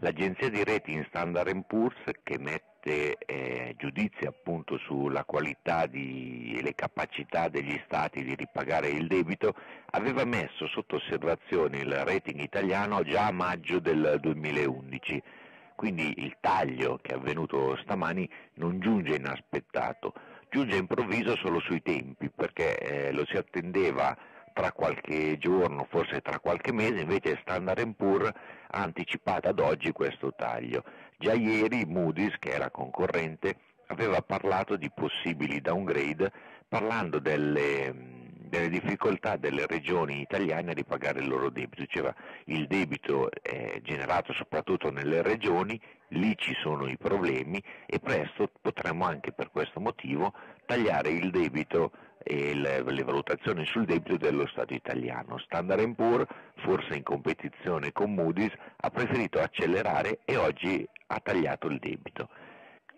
L'agenzia di rating Standard Poor's che mette eh, giudizi appunto sulla qualità di, e le capacità degli stati di ripagare il debito aveva messo sotto osservazione il rating italiano già a maggio del 2011. Quindi il taglio che è avvenuto stamani non giunge inaspettato, giunge improvviso solo sui tempi perché eh, lo si attendeva tra qualche giorno, forse tra qualche mese, invece Standard Poor's ha anticipato ad oggi questo taglio. Già ieri Moody's, che era concorrente, aveva parlato di possibili downgrade parlando delle, delle difficoltà delle regioni italiane a ripagare il loro debito. Diceva il debito è generato soprattutto nelle regioni, lì ci sono i problemi e presto potremmo anche per questo motivo tagliare il debito e le, le, valutazioni sul debito dello Stato italiano. Standard Poor's, forse in competizione con Moody's, ha preferito accelerare e oggi ha tagliato il debito.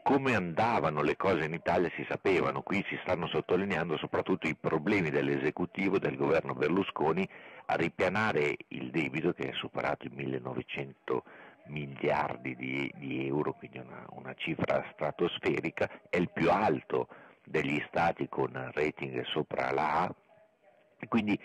Come andavano le cose in Italia si sapevano, qui si stanno sottolineando soprattutto i problemi dell'esecutivo del governo Berlusconi a ripianare il debito che è superato i 1900 miliardi di, di euro, quindi una, una cifra stratosferica, è il più alto degli stati con rating sopra la A, quindi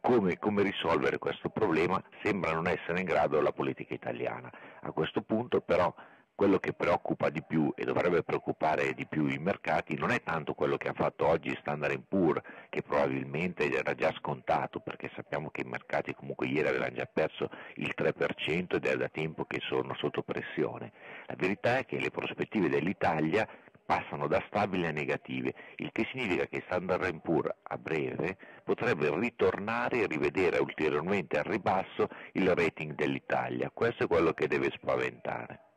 come, come, risolvere questo problema sembra non essere in grado la politica italiana. A questo punto però quello che preoccupa di più e dovrebbe preoccupare di più i mercati non è tanto quello che ha fatto oggi Standard Poor's, che probabilmente era già scontato, perché sappiamo che i mercati comunque ieri avevano già perso il 3% ed è da tempo che sono sotto pressione. La verità è che le prospettive dell'Italia passano da stabili a negative, il che significa che Standard Poor's a breve potrebbe ritornare e rivedere ulteriormente al ribasso il rating dell'Italia. Questo è quello che deve spaventare.